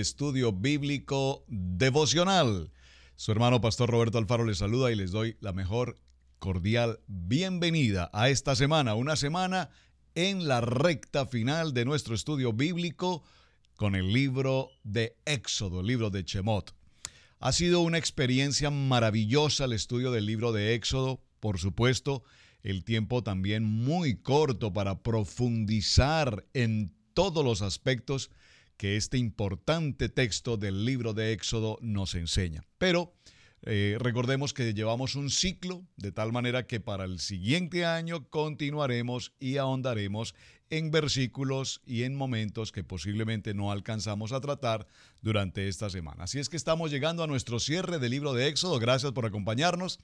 Estudio Bíblico Devocional. Su hermano Pastor Roberto Alfaro les saluda y les doy la mejor cordial bienvenida a esta semana, una semana en la recta final de nuestro estudio bíblico con el libro de Éxodo, el libro de Chemot. Ha sido una experiencia maravillosa el estudio del libro de Éxodo, por supuesto, el tiempo también muy corto para profundizar en todos los aspectos que este importante texto del libro de Éxodo nos enseña. Pero eh, recordemos que llevamos un ciclo, de tal manera que para el siguiente año continuaremos y ahondaremos en versículos y en momentos que posiblemente no alcanzamos a tratar durante esta semana. Así es que estamos llegando a nuestro cierre del libro de Éxodo. Gracias por acompañarnos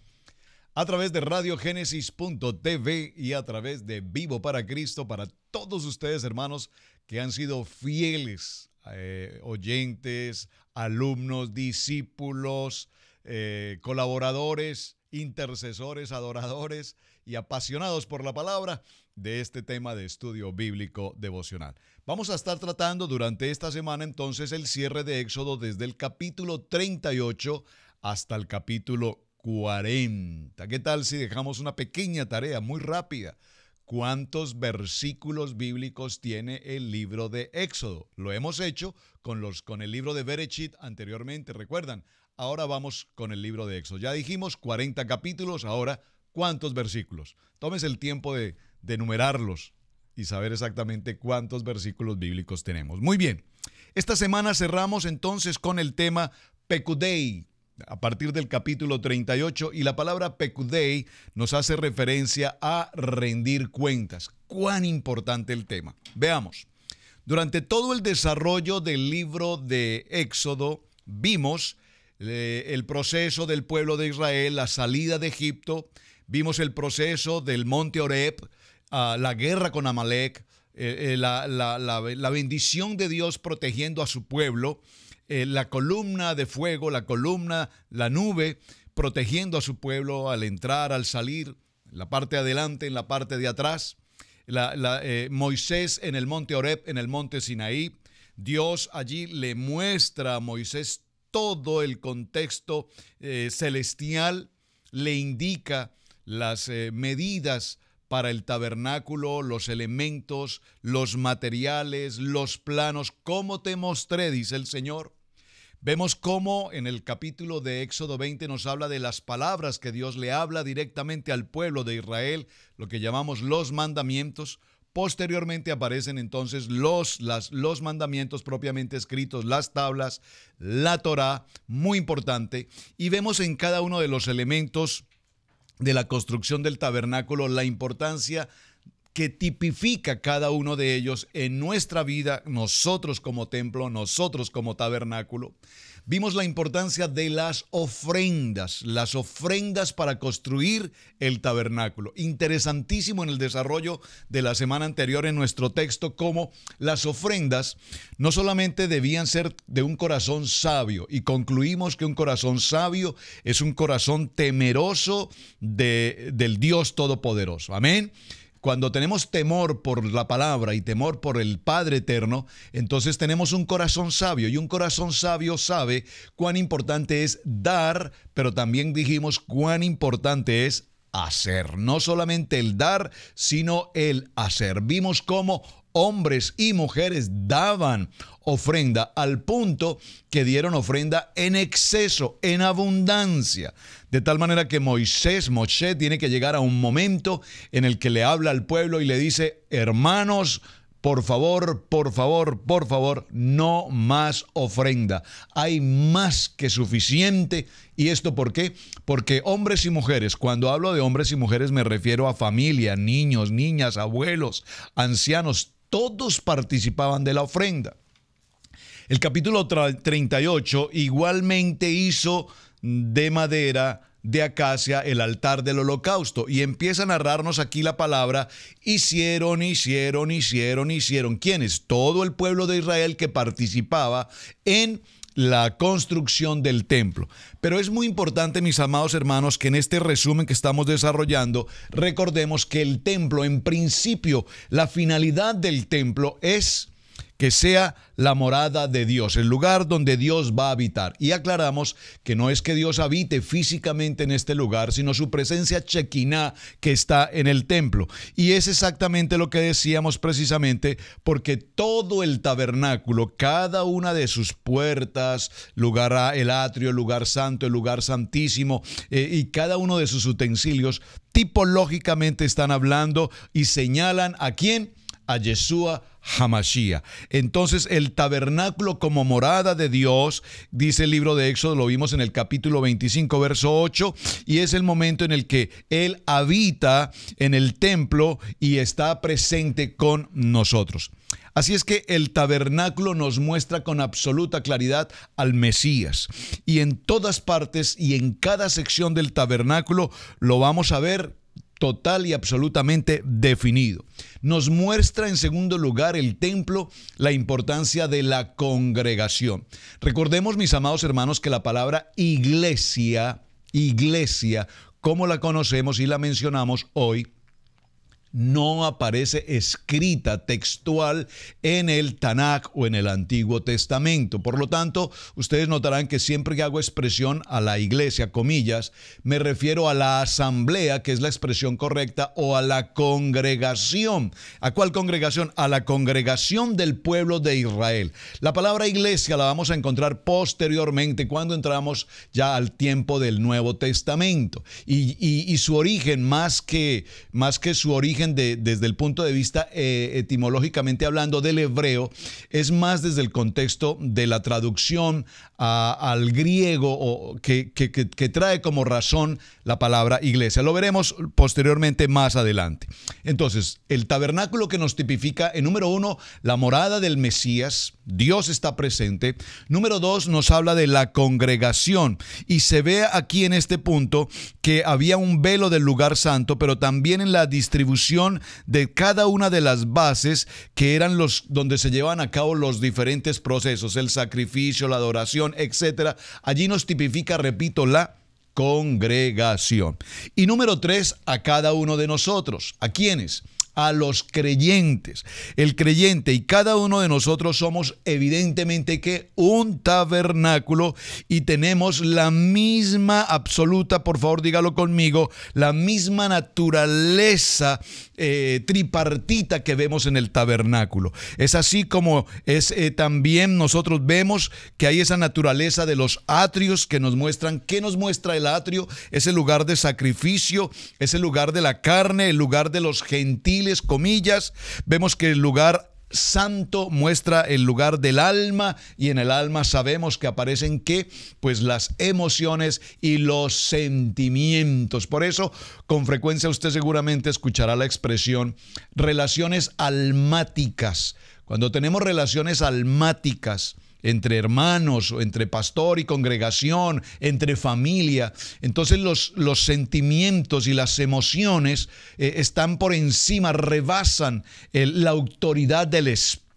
a través de radiogénesis.tv y a través de Vivo para Cristo para todos ustedes, hermanos, que han sido fieles eh, oyentes, alumnos, discípulos, eh, colaboradores, intercesores, adoradores y apasionados por la palabra de este tema de estudio bíblico devocional. Vamos a estar tratando durante esta semana entonces el cierre de Éxodo desde el capítulo 38 hasta el capítulo 40. ¿Qué tal si dejamos una pequeña tarea muy rápida? ¿Cuántos versículos bíblicos tiene el libro de Éxodo? Lo hemos hecho con, los, con el libro de Berechit anteriormente, recuerdan. Ahora vamos con el libro de Éxodo. Ya dijimos 40 capítulos, ahora ¿cuántos versículos? Tómese el tiempo de, de numerarlos y saber exactamente cuántos versículos bíblicos tenemos. Muy bien, esta semana cerramos entonces con el tema Pecudei, a partir del capítulo 38 y la palabra pecudei nos hace referencia a rendir cuentas. Cuán importante el tema. Veamos. Durante todo el desarrollo del libro de Éxodo vimos eh, el proceso del pueblo de Israel, la salida de Egipto, vimos el proceso del monte Oreb, ah, la guerra con Amalek, eh, eh, la bendición de Dios protegiendo a su pueblo eh, la columna de fuego, la columna, la nube, protegiendo a su pueblo al entrar, al salir, en la parte de adelante, en la parte de atrás. Eh, Moisés en el monte Oreb, en el monte Sinaí. Dios allí le muestra a Moisés todo el contexto eh, celestial, le indica las medidas para el tabernáculo, los elementos, los materiales, los planos, como te mostré, dice el Señor. Vemos cómo en el capítulo de Éxodo 20 nos habla de las palabras que Dios le habla directamente al pueblo de Israel, lo que llamamos los mandamientos. Posteriormente aparecen entonces los, las, los mandamientos propiamente escritos, las tablas, la Torah, muy importante. Y vemos en cada uno de los elementos de la construcción del tabernáculo la importancia que tipifica cada uno de ellos en nuestra vida, nosotros como templo, nosotros como tabernáculo. Vimos la importancia de las ofrendas, las ofrendas para construir el tabernáculo. Interesantísimo en el desarrollo de la semana anterior en nuestro texto, cómo las ofrendas no solamente debían ser de un corazón sabio, y concluimos que un corazón sabio es un corazón temeroso de, del Dios Todopoderoso. Amén. Cuando tenemos temor por la palabra y temor por el Padre eterno, entonces tenemos un corazón sabio y un corazón sabio sabe cuán importante es dar, pero también dijimos cuán importante es hacer. No solamente el dar, sino el hacer. Vimos cómo hombres y mujeres daban ofrenda al punto que dieron ofrenda en exceso, en abundancia. De tal manera que Moisés, Moshe, tiene que llegar a un momento en el que le habla al pueblo y le dice, hermanos, por favor, por favor, por favor, no más ofrenda. Hay más que suficiente. ¿Y esto por qué? Porque hombres y mujeres, cuando hablo de hombres y mujeres me refiero a familia, niños, niñas, abuelos, ancianos, todos participaban de la ofrenda. El capítulo 38 igualmente hizo de madera de acacia el altar del holocausto y empieza a narrarnos aquí la palabra hicieron, hicieron, hicieron, hicieron. ¿Quiénes? Todo el pueblo de Israel que participaba en la construcción del templo. Pero es muy importante, mis amados hermanos, que en este resumen que estamos desarrollando, recordemos que el templo, en principio, la finalidad del templo es que sea la morada de Dios, el lugar donde Dios va a habitar. Y aclaramos que no es que Dios habite físicamente en este lugar, sino su presencia chequiná que está en el templo. Y es exactamente lo que decíamos precisamente, porque todo el tabernáculo, cada una de sus puertas, lugar el atrio, el lugar santo, el lugar santísimo, eh, y cada uno de sus utensilios, tipológicamente están hablando y señalan a quién, a Yeshua Hamashiach. Entonces el tabernáculo como morada de Dios, dice el libro de Éxodo, lo vimos en el capítulo 25, verso 8, y es el momento en el que Él habita en el templo y está presente con nosotros. Así es que el tabernáculo nos muestra con absoluta claridad al Mesías. Y en todas partes y en cada sección del tabernáculo lo vamos a ver total y absolutamente definido. Nos muestra en segundo lugar el templo la importancia de la congregación. Recordemos, mis amados hermanos, que la palabra iglesia, iglesia, como la conocemos y la mencionamos hoy, no aparece escrita textual en el Tanakh o en el Antiguo Testamento. Por lo tanto, ustedes notarán que siempre que hago expresión a la iglesia, comillas, me refiero a la asamblea, que es la expresión correcta, o a la congregación. ¿A cuál congregación? A la congregación del pueblo de Israel. La palabra iglesia la vamos a encontrar posteriormente cuando entramos ya al tiempo del Nuevo Testamento. Y, su origen, más que, más que su origen, desde el punto de vista eh, etimológicamente hablando del hebreo, es más desde el contexto de la traducción al griego o, que, que trae como razón la palabra iglesia. Lo veremos posteriormente más adelante. Entonces, el tabernáculo que nos tipifica, en número uno, la morada del Mesías, Dios está presente. Número dos, nos habla de la congregación y se ve aquí en este punto que había un velo del lugar santo, pero también en la distribución de cada una de las bases que eran los donde se llevan a cabo los diferentes procesos, el sacrificio, la adoración, etcétera. Allí nos tipifica, repito, la congregación. Y número tres, a cada uno de nosotros. ¿A quiénes? A los creyentes. El creyente y cada uno de nosotros somos evidentemente que un tabernáculo y tenemos la misma absoluta, por favor dígalo conmigo, la misma naturaleza eh, tripartita que vemos en el tabernáculo. Es así como es eh, también nosotros vemos que hay esa naturaleza de los atrios que nos muestran, ¿qué nos muestra el atrio? Es el lugar de sacrificio, es el lugar de la carne, el lugar de los gentiles comillas, vemos que el lugar santo muestra el lugar del alma y en el alma sabemos que aparecen que pues las emociones y los sentimientos. Por eso con frecuencia usted seguramente escuchará la expresión relaciones almáticas. Cuando tenemos relaciones almáticas, entre hermanos, entre pastor y congregación, entre familia. Entonces los, los sentimientos y las emociones eh, están por encima, rebasan la autoridad del Espíritu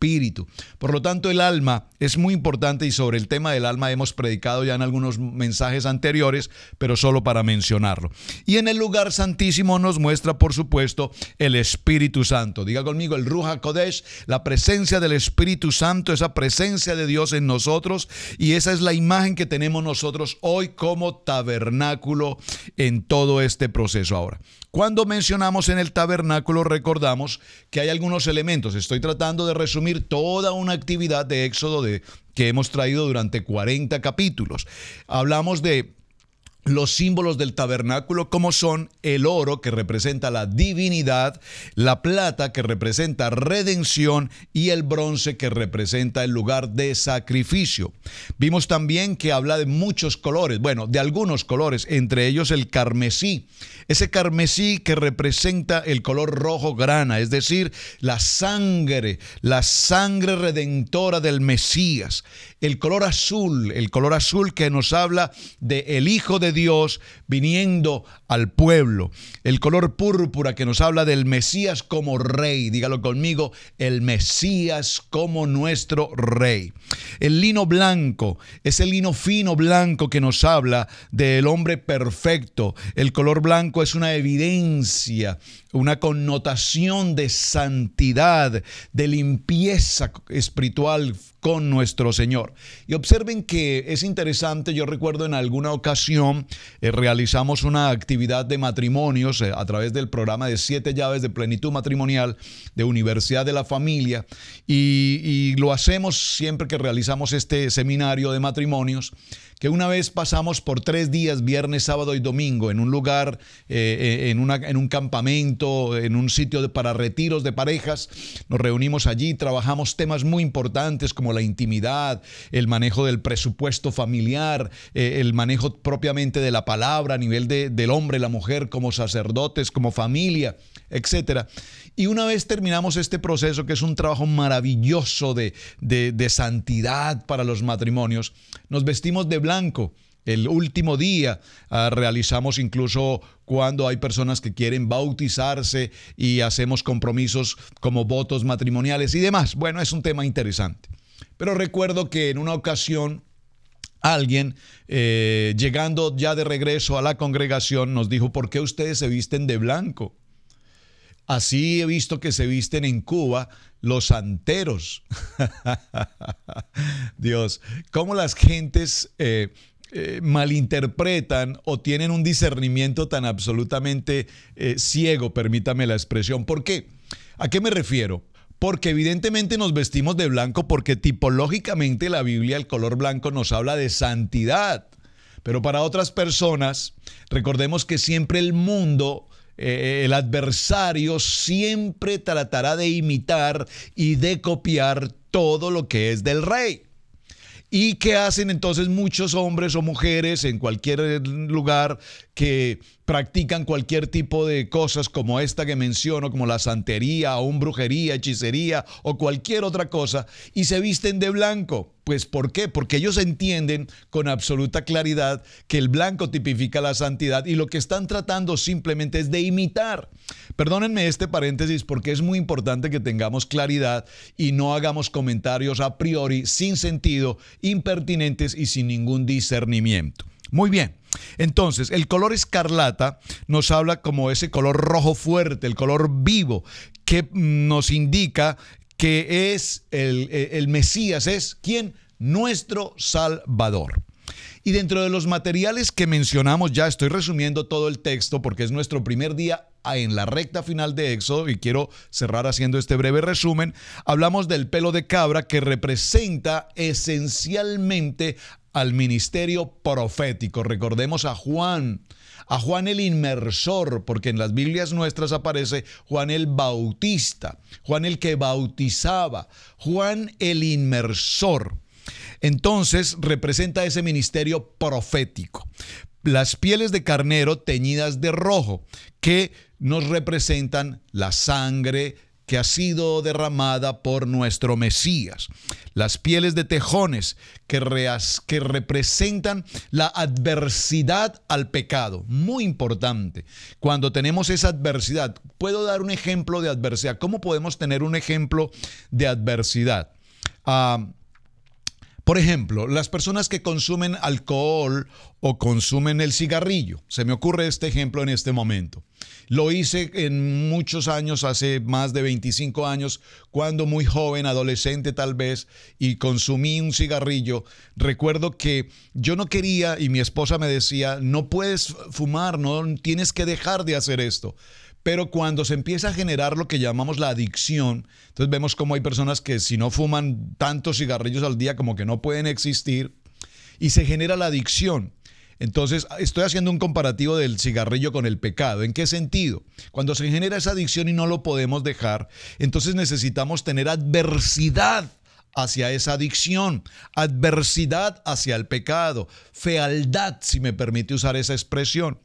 Por lo tanto, el alma es muy importante y sobre el tema del alma hemos predicado ya en algunos mensajes anteriores, pero solo para mencionarlo. Y en el lugar santísimo nos muestra, por supuesto, el Espíritu Santo. Diga conmigo, el Ruja Kodesh, la presencia del Espíritu Santo, esa presencia de Dios en nosotros y esa es la imagen que tenemos nosotros hoy como tabernáculo en todo este proceso ahora. Cuando mencionamos en el tabernáculo recordamos que hay algunos elementos. Estoy tratando de resumir toda una actividad de Éxodo de, que hemos traído durante 40 capítulos. Hablamos de los símbolos del tabernáculo como son el oro que representa la divinidad, la plata que representa redención y el bronce que representa el lugar de sacrificio. Vimos también que habla de muchos colores, bueno, de algunos colores, entre ellos el carmesí. Ese carmesí que representa el color rojo grana, es decir, la sangre, la sangre redentora del Mesías. El color azul, el color azul que nos habla de el Hijo de Dios viniendo al pueblo. El color púrpura que nos habla del Mesías como rey. Dígalo conmigo, el Mesías como nuestro rey. El lino blanco, ese lino fino blanco que nos habla del hombre perfecto. El color blanco es una evidencia una connotación de santidad, de limpieza espiritual con nuestro Señor. Y observen que es interesante, yo recuerdo en alguna ocasión eh, realizamos una actividad de matrimonios eh, a través del programa de siete llaves de plenitud matrimonial de Universidad de la Familia y, y lo hacemos siempre que realizamos este seminario de matrimonios que una vez pasamos por tres días, viernes, sábado y domingo, en un lugar, eh, en, una, en, un campamento, en un sitio para retiros de parejas. Nos reunimos allí, trabajamos temas muy importantes como la intimidad, el manejo del presupuesto familiar, eh, el manejo propiamente de la palabra a nivel de, del hombre, la mujer, como sacerdotes, como familia, etcétera. Y una vez terminamos este proceso, que es un trabajo maravilloso de, de, santidad para los matrimonios, nos vestimos de blanco. El último día ah, realizamos incluso cuando hay personas que quieren bautizarse y hacemos compromisos como votos matrimoniales y demás. Bueno, es un tema interesante. Pero recuerdo que en una ocasión alguien eh, llegando ya de regreso a la congregación nos dijo, ¿por qué ustedes se visten de blanco? Así he visto que se visten en Cuba los santeros. Dios, cómo las gentes eh, eh, malinterpretan o tienen un discernimiento tan absolutamente eh, ciego, permítame la expresión. ¿Por qué? ¿A qué me refiero? Porque evidentemente nos vestimos de blanco porque tipológicamente la Biblia, el color blanco nos habla de santidad. Pero para otras personas, recordemos que siempre el mundo eh, el adversario siempre tratará de imitar y de copiar todo lo que es del rey. ¿Y qué hacen entonces muchos hombres o mujeres en cualquier lugar que practican cualquier tipo de cosas como esta que menciono, como la santería o un brujería, hechicería o cualquier otra cosa, y se visten de blanco. Pues ¿por qué? Porque ellos entienden con absoluta claridad que el blanco tipifica la santidad y lo que están tratando simplemente es de imitar. Perdónenme este paréntesis porque es muy importante que tengamos claridad y no hagamos comentarios a priori sin sentido, impertinentes y sin ningún discernimiento. Muy bien. Entonces, el color escarlata nos habla como ese color rojo fuerte, el color vivo, que nos indica que es el, el Mesías, es quien? Nuestro Salvador. Y dentro de los materiales que mencionamos, ya estoy resumiendo todo el texto porque es nuestro primer día en la recta final de Éxodo y quiero cerrar haciendo este breve resumen. Hablamos del pelo de cabra que representa esencialmente al ministerio profético. Recordemos a Juan, a Juan el inmersor, porque en las Biblias nuestras aparece Juan el bautista, Juan el que bautizaba, Juan el inmersor. Entonces representa ese ministerio profético. Las pieles de carnero teñidas de rojo, que nos representan la sangre, que ha sido derramada por nuestro Mesías. Las pieles de tejones que, que representan la adversidad al pecado. Muy importante. Cuando tenemos esa adversidad, puedo dar un ejemplo de adversidad. ¿Cómo podemos tener un ejemplo de adversidad? Ah, por ejemplo, las personas que consumen alcohol o consumen el cigarrillo. Se me ocurre este ejemplo en este momento. Lo hice en muchos años, hace más de 25 años, cuando muy joven, adolescente tal vez, y consumí un cigarrillo. Recuerdo que yo no quería y mi esposa me decía, no puedes fumar, no tienes que dejar de hacer esto. Pero cuando se empieza a generar lo que llamamos la adicción, entonces vemos como hay personas que si no fuman tantos cigarrillos al día como que no pueden existir y se genera la adicción. Entonces, estoy haciendo un comparativo del cigarrillo con el pecado. ¿En qué sentido? Cuando se genera esa adicción y no lo podemos dejar, entonces necesitamos tener adversidad hacia esa adicción, adversidad hacia el pecado, fealdad, si me permite usar esa expresión.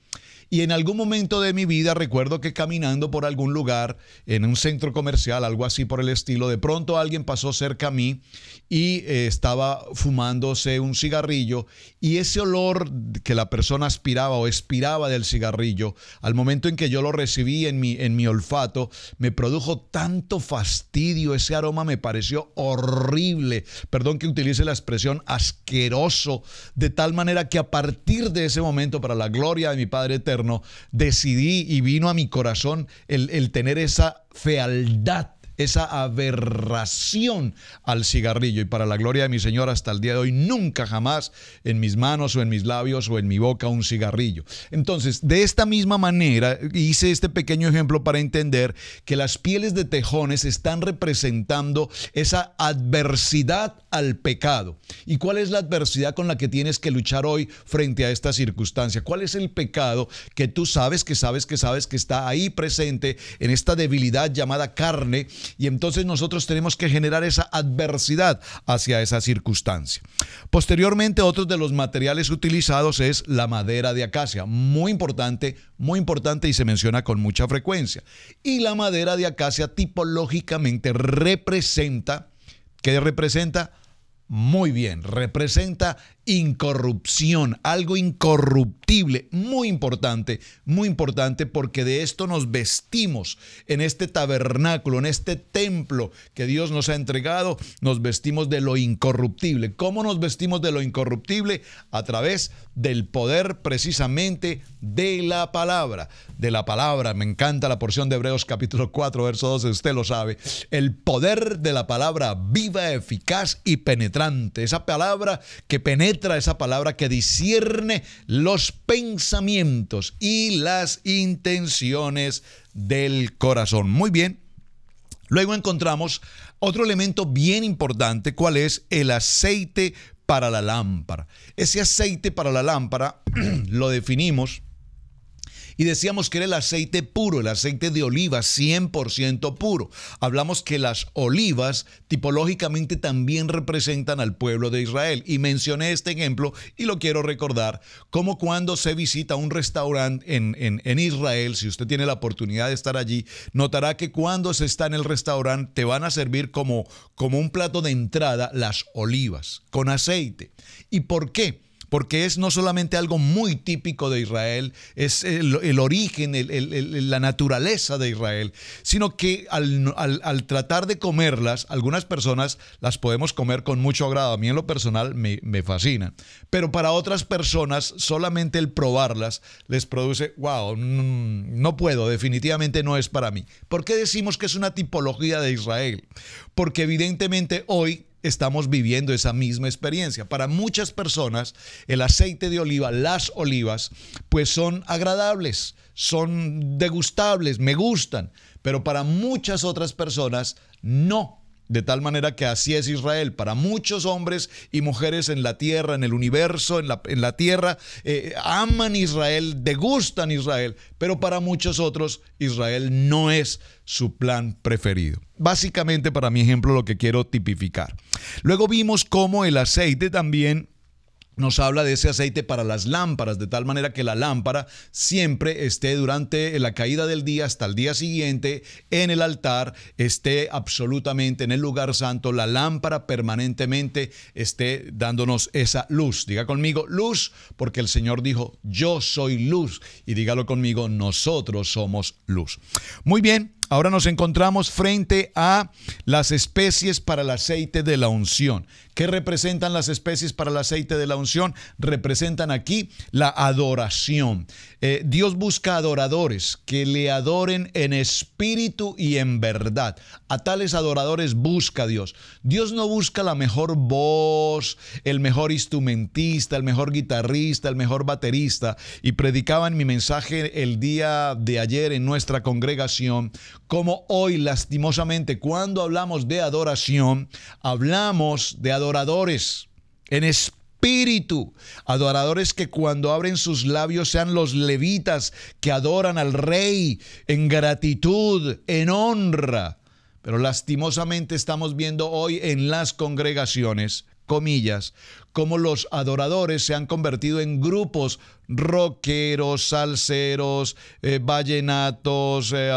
Y en algún momento de mi vida recuerdo que caminando por algún lugar, en un centro comercial, algo así por el estilo, de pronto alguien pasó cerca a mí y eh, estaba fumándose un cigarrillo y ese olor que la persona aspiraba o expiraba del cigarrillo, al momento en que yo lo recibí en mi, en mi olfato, me produjo tanto fastidio, ese aroma me pareció horrible, perdón que utilice la expresión asqueroso, de tal manera que a partir de ese momento, para la gloria de mi Padre Eterno, decidí y vino a mi corazón el, el tener esa fealdad esa aberración al cigarrillo. Y para la gloria de mi Señor, hasta el día de hoy, nunca jamás en mis manos o en mis labios o en mi boca un cigarrillo. Entonces, de esta misma manera, hice este pequeño ejemplo para entender que las pieles de tejones están representando esa adversidad al pecado. ¿Y cuál es la adversidad con la que tienes que luchar hoy frente a esta circunstancia? ¿Cuál es el pecado que tú sabes, que sabes, que sabes que está ahí presente en esta debilidad llamada carne y entonces nosotros tenemos que generar esa adversidad hacia esa circunstancia. Posteriormente, otro de los materiales utilizados es la madera de acacia, muy importante, muy importante y se menciona con mucha frecuencia. Y la madera de acacia tipológicamente representa, ¿qué representa? Muy bien, representa incorrupción, algo incorruptible, muy importante, muy importante porque de esto nos vestimos en este tabernáculo, en este templo que Dios nos ha entregado, nos vestimos de lo incorruptible. ¿Cómo nos vestimos de lo incorruptible? A través del poder precisamente de la palabra, de la palabra. Me encanta la porción de Hebreos capítulo 4, verso 12, usted lo sabe. El poder de la palabra viva, eficaz y penetrante. Esa palabra que penetra esa palabra que discierne los pensamientos y las intenciones del corazón. Muy bien. Luego encontramos otro elemento bien importante, cuál es el aceite para la lámpara. Ese aceite para la lámpara lo definimos y decíamos que era el aceite puro, el aceite de oliva 100% puro. Hablamos que las olivas tipológicamente también representan al pueblo de Israel. Y mencioné este ejemplo y lo quiero recordar como cuando se visita un restaurante en, en, Israel, si usted tiene la oportunidad de estar allí, notará que cuando se está en el restaurante te van a servir como, como un plato de entrada las olivas con aceite. ¿Y por qué? Porque es no solamente algo muy típico de Israel, es el, origen, la naturaleza de Israel, sino que al, tratar de comerlas, algunas personas las podemos comer con mucho agrado. A mí en lo personal me, me fascinan, pero para otras personas solamente el probarlas les produce, wow, mm, no puedo, definitivamente no es para mí. ¿Por qué decimos que es una tipología de Israel? Porque evidentemente hoy estamos viviendo esa misma experiencia. Para muchas personas, el aceite de oliva, las olivas, pues son agradables, son degustables, me gustan, pero para muchas otras personas no. De tal manera que así es Israel. Para muchos hombres y mujeres en la tierra, en el universo, en la, en la tierra, eh, aman Israel, degustan Israel, pero para muchos otros Israel no es su plan preferido. Básicamente para mi ejemplo lo que quiero tipificar. Luego vimos cómo el aceite también nos habla de ese aceite para las lámparas, de tal manera que la lámpara siempre esté durante la caída del día hasta el día siguiente en el altar, esté absolutamente en el lugar santo, la lámpara permanentemente esté dándonos esa luz. Diga conmigo luz, porque el Señor dijo, yo soy luz. Y dígalo conmigo, nosotros somos luz. Muy bien, ahora nos encontramos frente a las especies para el aceite de la unción. ¿Qué representan las especies para el aceite de la unción? Representan aquí la adoración. Eh, Dios busca adoradores que le adoren en espíritu y en verdad. A tales adoradores busca Dios. Dios no busca la mejor voz, el mejor instrumentista, el mejor guitarrista, el mejor baterista. Y predicaba en mi mensaje el día de ayer en nuestra congregación como hoy lastimosamente cuando hablamos de adoración, hablamos de adoradores en espíritu, adoradores que cuando abren sus labios sean los levitas que adoran al rey en gratitud, en honra. Pero lastimosamente estamos viendo hoy en las congregaciones comillas, como los adoradores se han convertido en grupos rockeros, salseros, eh, vallenatos, eh,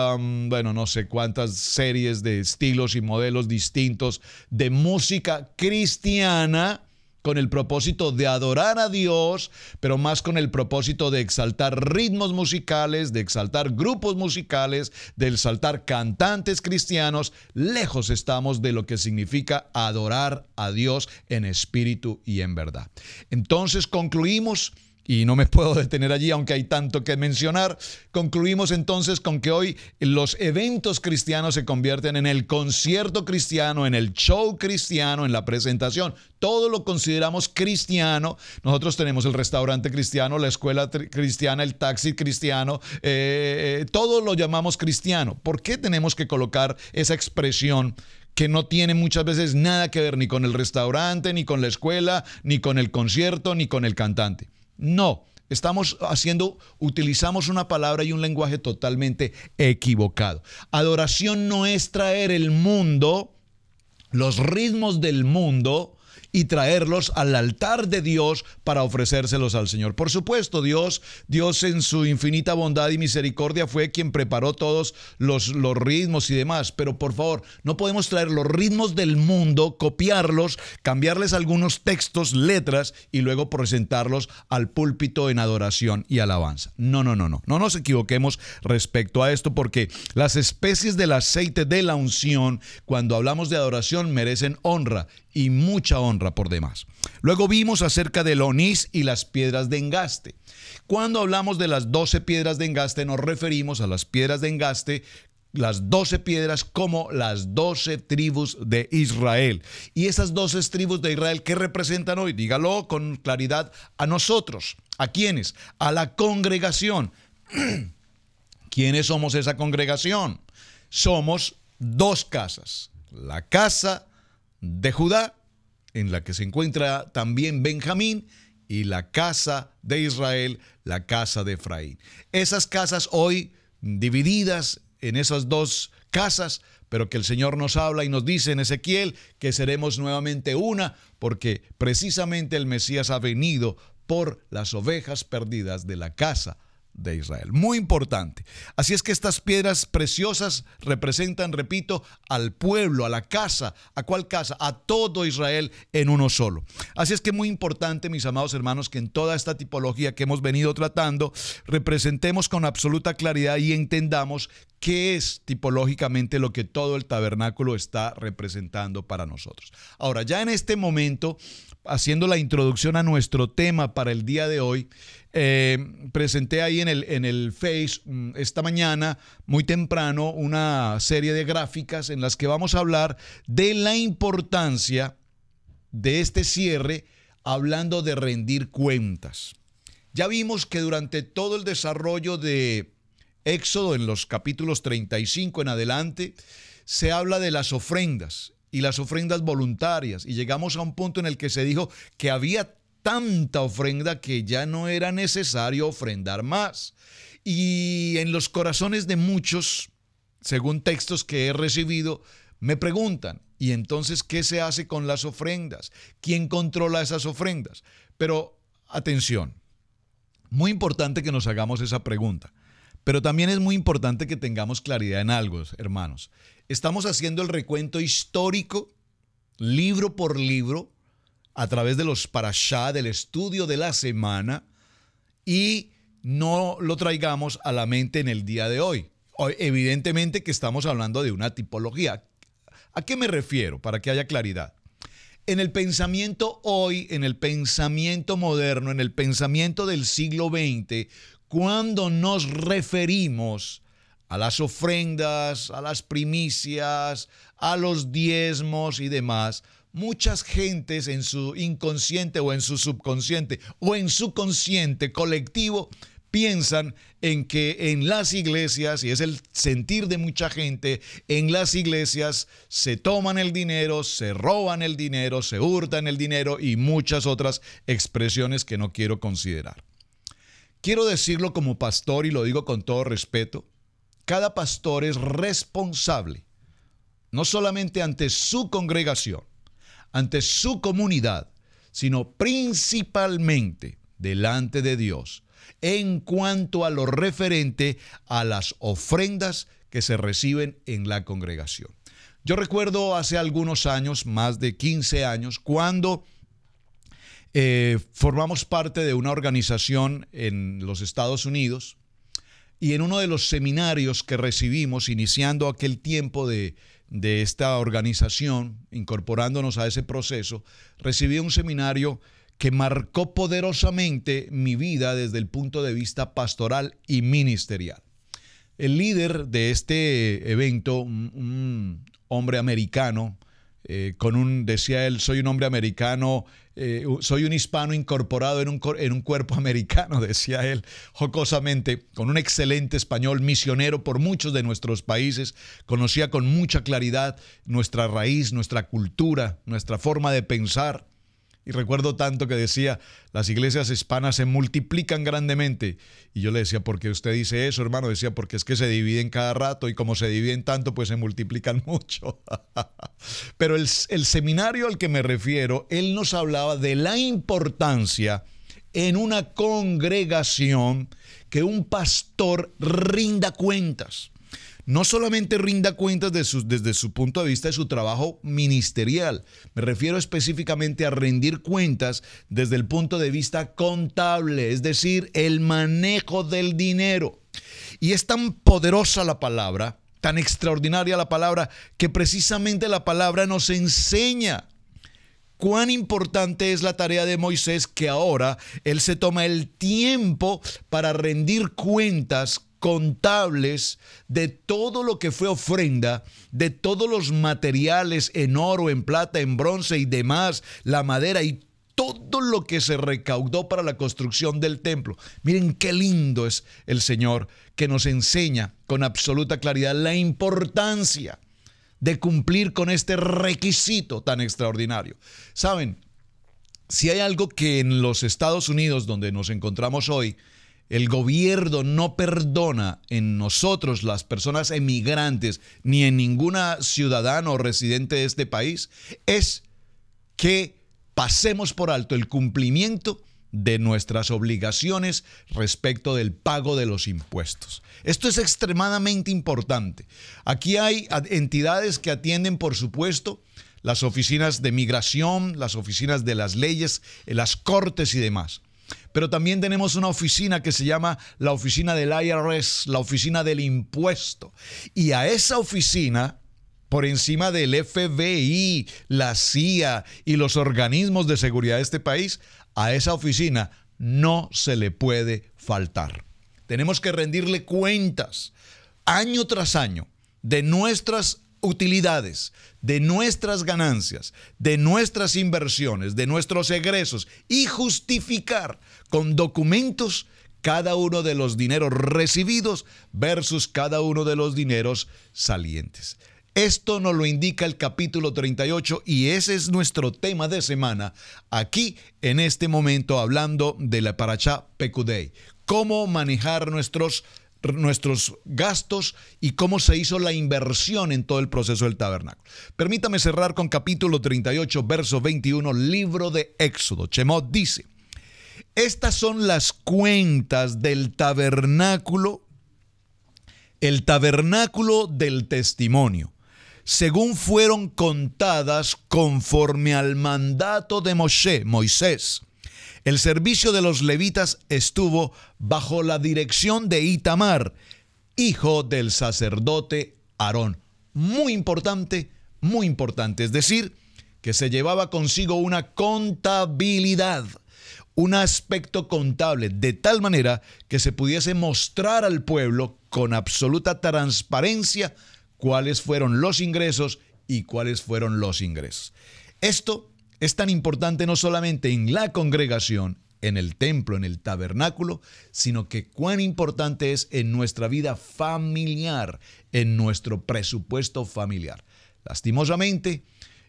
bueno, no sé cuántas series de estilos y modelos distintos de música cristiana con el propósito de adorar a Dios, pero más con el propósito de exaltar ritmos musicales, de exaltar grupos musicales, de exaltar cantantes cristianos. Lejos estamos de lo que significa adorar a Dios en espíritu y en verdad. Entonces concluimos y no me puedo detener allí, aunque hay tanto que mencionar. Concluimos entonces con que hoy los eventos cristianos se convierten en el concierto cristiano, en el show cristiano, en la presentación. Todo lo consideramos cristiano. Nosotros tenemos el restaurante cristiano, la escuela cristiana, el taxi cristiano, eh, todo lo llamamos cristiano. ¿Por qué tenemos que colocar esa expresión? que no tiene muchas veces nada que ver ni con el restaurante, ni con la escuela, ni con el concierto, ni con el cantante. No, estamos haciendo, utilizamos una palabra y un lenguaje totalmente equivocado. Adoración no es traer el mundo, los ritmos del mundo, y traerlos al altar de Dios para ofrecérselos al Señor. Por supuesto, Dios, Dios en su infinita bondad y misericordia fue quien preparó todos los, los ritmos y demás, pero por favor, no podemos traer los ritmos del mundo, copiarlos, cambiarles algunos textos, letras y luego presentarlos al púlpito en adoración y alabanza. No, no, no, no. No nos equivoquemos respecto a esto porque las especies del aceite de la unción, cuando hablamos de adoración, merecen honra y mucha honra por demás. Luego vimos acerca del onís y las piedras de engaste. Cuando hablamos de las doce piedras de engaste nos referimos a las piedras de engaste las doce piedras como las doce tribus de Israel. Y esas doce tribus de Israel, ¿qué representan hoy? Dígalo con claridad a nosotros. ¿A quiénes? A la congregación. ¿Quiénes somos esa congregación? Somos dos casas. La casa de Judá, en la que se encuentra también Benjamín, y la casa de Israel, la casa de Efraín. Esas casas hoy divididas en esas dos casas, pero que el Señor nos habla y nos dice en Ezequiel que seremos nuevamente una, porque precisamente el Mesías ha venido por las ovejas perdidas de la casa de Israel. Muy importante. Así es que estas piedras preciosas representan, repito, al pueblo, a la casa. ¿A cuál casa? A todo Israel en uno solo. Así es que muy importante, mis amados hermanos, que en toda esta tipología que hemos venido tratando, representemos con absoluta claridad y entendamos qué es tipológicamente lo que todo el tabernáculo está representando para nosotros. Ahora, ya en este momento, haciendo la introducción a nuestro tema para el día de hoy, eh, presenté ahí en el, en el Face mm, esta mañana, muy temprano, una serie de gráficas en las que vamos a hablar de la importancia de este cierre hablando de rendir cuentas. Ya vimos que durante todo el desarrollo de Éxodo, en los capítulos 35 en adelante, se habla de las ofrendas y las ofrendas voluntarias. Y llegamos a un punto en el que se dijo que había tanta ofrenda que ya no era necesario ofrendar más. Y en los corazones de muchos, según textos que he recibido, me preguntan, ¿y entonces qué se hace con las ofrendas? ¿Quién controla esas ofrendas? Pero atención, muy importante que nos hagamos esa pregunta. Pero también es muy importante que tengamos claridad en algo, hermanos. Estamos haciendo el recuento histórico, libro por libro, a través de los parashá, del estudio de la semana, y no lo traigamos a la mente en el día de hoy. Evidentemente que estamos hablando de una tipología. ¿A qué me refiero? Para que haya claridad. En el pensamiento hoy, en el pensamiento moderno, en el pensamiento del siglo XX, cuando nos referimos a las ofrendas, a las primicias, a los diezmos y demás, muchas gentes en su inconsciente o en su subconsciente o en su consciente colectivo piensan en que en las iglesias, y es el sentir de mucha gente, en las iglesias se toman el dinero, se roban el dinero, se hurtan el dinero y muchas otras expresiones que no quiero considerar. Quiero decirlo como pastor y lo digo con todo respeto, cada pastor es responsable, no solamente ante su congregación, ante su comunidad, sino principalmente delante de Dios en cuanto a lo referente a las ofrendas que se reciben en la congregación. Yo recuerdo hace algunos años, más de 15 años, cuando eh, formamos parte de una organización en los Estados Unidos y en uno de los seminarios que recibimos, iniciando aquel tiempo de, esta organización, incorporándonos a ese proceso, recibí un seminario que marcó poderosamente mi vida desde el punto de vista pastoral y ministerial. El líder de este evento, un, hombre americano, eh, con un, decía él, soy un hombre americano, eh, soy un hispano incorporado en un, en un cuerpo americano, decía él jocosamente, con un excelente español, misionero por muchos de nuestros países, conocía con mucha claridad nuestra raíz, nuestra cultura, nuestra forma de pensar. Y recuerdo tanto que decía, las iglesias hispanas se multiplican grandemente. Y yo le decía, ¿por qué usted dice eso, hermano? Decía, porque es que se dividen cada rato y como se dividen tanto, pues se multiplican mucho. Pero el, el seminario al que me refiero, él nos hablaba de la importancia en una congregación que un pastor rinda cuentas no solamente rinda cuentas desde su punto de vista de su trabajo ministerial, me refiero específicamente a rendir cuentas desde el punto de vista contable, es decir, el manejo del dinero. Y es tan poderosa la palabra, tan extraordinaria la palabra, que precisamente la palabra nos enseña cuán importante es la tarea de Moisés que ahora él se toma el tiempo para rendir cuentas contables de todo lo que fue ofrenda, de todos los materiales en oro, en plata, en bronce y demás, la madera y todo lo que se recaudó para la construcción del templo. Miren qué lindo es el Señor que nos enseña con absoluta claridad la importancia de cumplir con este requisito tan extraordinario. Saben, si hay algo que en los Estados Unidos, donde nos encontramos hoy, el gobierno no perdona en nosotros, las personas emigrantes, ni en ninguna ciudadano o residente de este país, es que pasemos por alto el cumplimiento de nuestras obligaciones respecto del pago de los impuestos. Esto es extremadamente importante. Aquí hay entidades que atienden, por supuesto, las oficinas de migración, las oficinas de las leyes, las cortes y demás. Pero también tenemos una oficina que se llama la oficina del IRS, la oficina del impuesto. Y a esa oficina, por encima del FBI, la CIA y los organismos de seguridad de este país, a esa oficina no se le puede faltar. Tenemos que rendirle cuentas año tras año de nuestras utilidades, de nuestras ganancias, de nuestras inversiones, de nuestros egresos y justificar con documentos cada uno de los dineros recibidos versus cada uno de los dineros salientes. Esto nos lo indica el capítulo 38 y ese es nuestro tema de semana aquí en este momento hablando de la Paracha Pecudei. Cómo manejar nuestros nuestros gastos y cómo se hizo la inversión en todo el proceso del tabernáculo. Permítame cerrar con capítulo 38, verso 21, libro de Éxodo. Chemot dice, estas son las cuentas del tabernáculo, el tabernáculo del testimonio, según fueron contadas conforme al mandato de Moshe, Moisés el servicio de los levitas estuvo bajo la dirección de Itamar, hijo del sacerdote Aarón. Muy importante, muy importante. Es decir, que se llevaba consigo una contabilidad, un aspecto contable, de tal manera que se pudiese mostrar al pueblo con absoluta transparencia cuáles fueron los ingresos y cuáles fueron los ingresos. Esto es tan importante no solamente en la congregación, en el templo, en el tabernáculo, sino que cuán importante es en nuestra vida familiar, en nuestro presupuesto familiar. Lastimosamente,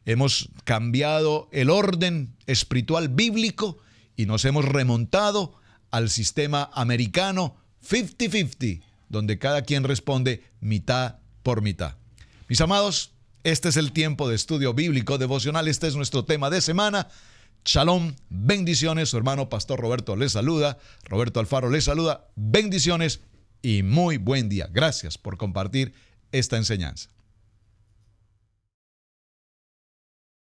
hemos cambiado el orden espiritual bíblico y nos hemos remontado al sistema americano 50-50, donde cada quien responde mitad por mitad. Mis amados, este es el tiempo de estudio bíblico devocional. Este es nuestro tema de semana. Shalom, bendiciones. Su hermano Pastor Roberto les saluda. Roberto Alfaro les saluda. Bendiciones y muy buen día. Gracias por compartir esta enseñanza.